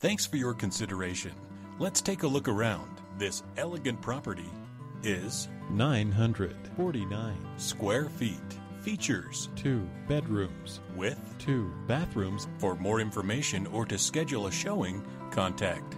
Thanks for your consideration. Let's take a look around. This elegant property is 949. square feet. Features Two bedrooms, with two bathrooms. For more information or to schedule a showing, contact